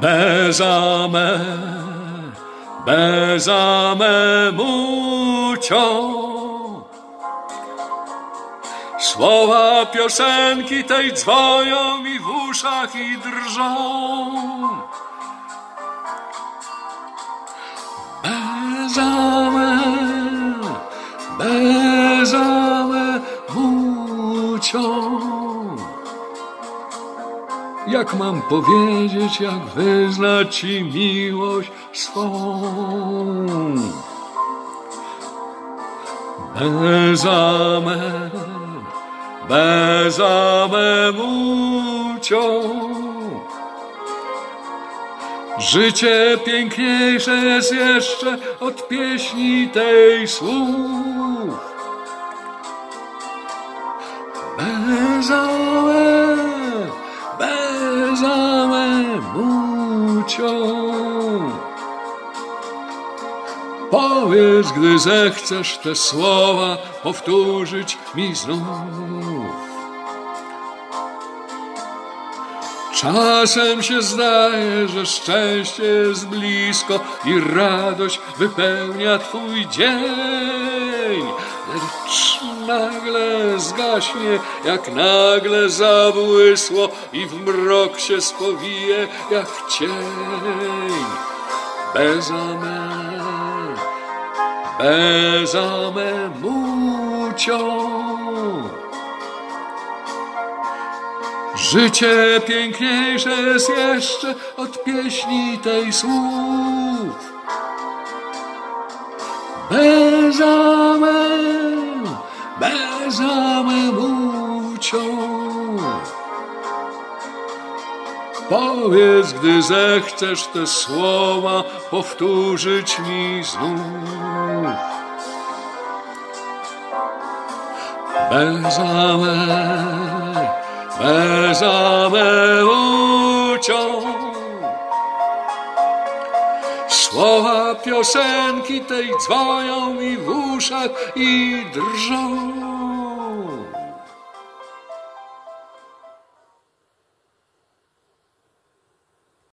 Bezame, bezame mucio. Słowa piosenki tej dzwonią mi w uszach i drżą. Bezame, bezame mucio. Jak mam powiedzieć, jak wyznać ci miłość swą? Bezame, bezame mucio. Życie piękniejsze jest jeszcze od pieśni tej słów. Bezame, bezame mucio. Powiedz, gdy zechcesz te słowa powtórzyć mi znów. Czasem się zdaje, że szczęście jest blisko i radość wypełnia twój dzień. Lecz nagle zgaśnie, jak nagle zabłysło i w mrok się spowije jak cień. Bezame, bezame mucio. Życie piękniejsze jest jeszcze od pieśni tej słów. Bezame, bezame mucio. Powiedz, gdy zechcesz te słowa powtórzyć mi znów. Bezame, bezame ucią. Słowa piosenki tej dzwonią mi w uszach i drżą.